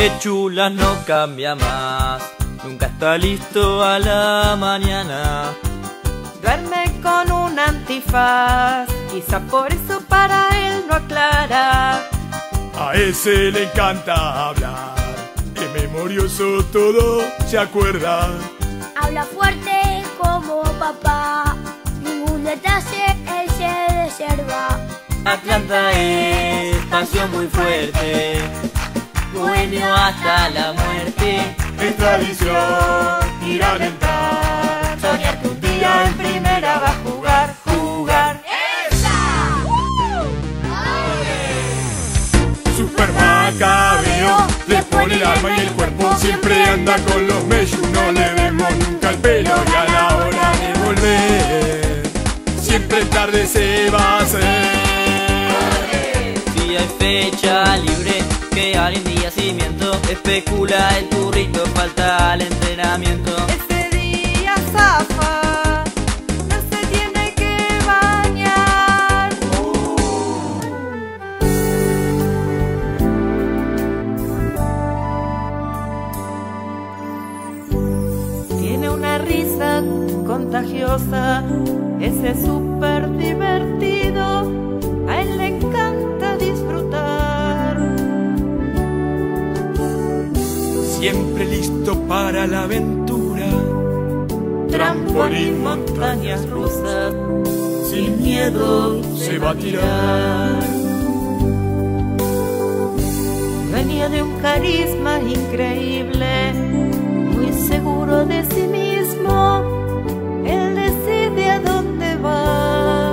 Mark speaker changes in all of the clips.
Speaker 1: Nicolás no cambia más, nunca está listo a la mañana.
Speaker 2: Duerme con un antifaz, quizá por eso para él no aclara.
Speaker 3: A ese le encanta hablar, es memorioso todo, se acuerda.
Speaker 4: Habla fuerte como papá, ningún detalle él se reserva.
Speaker 1: Atlanta es pasión muy fuerte, bohemio hasta la muerte.
Speaker 3: Es tradición ir a alentar,
Speaker 2: Soñar que un día en primera va a jugar, jugar.
Speaker 3: Super Macabeo le pone el alma y el cuerpo, siempre anda con los mellos, no le vemos nunca el pelo y a la hora de volver, siempre tarde se va a hacer.
Speaker 1: Si hay fecha libre, que alguien diga cimiento, especula el turrito, falta el entrenamiento.
Speaker 2: Ese día zafa, no se tiene que bañar. Tiene una risa contagiosa, ese es súper divertido,
Speaker 3: Siempre listo para la aventura,
Speaker 2: Trampolín, montañas rusas, sin miedo
Speaker 3: se va a tirar.
Speaker 2: Venía de un carisma increíble, muy seguro de sí mismo. Él decide a dónde va.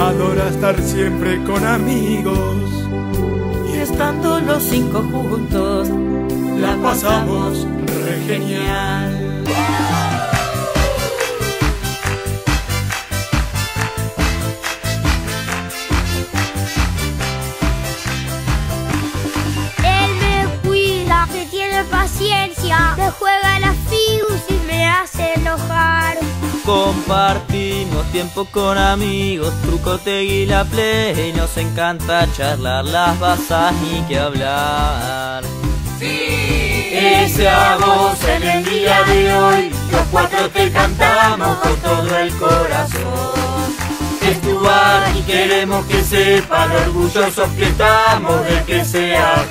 Speaker 3: Adora estar siempre con amigos,
Speaker 2: Y estando los cinco juntos,
Speaker 3: la pasamos re genial.
Speaker 4: Él me cuida, me tiene paciencia, me juega las figus y me hace enojar.
Speaker 1: Compartimos tiempo con amigos, truco y la play, nos encanta charlar las basas ni que hablar.
Speaker 3: Ese a vos en el día de hoy, los cuatro te cantamos con todo el corazón. Es tu bar y queremos que sepan orgullosos que estamos de que sea